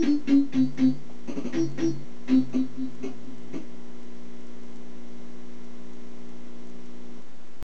Mm-hmm.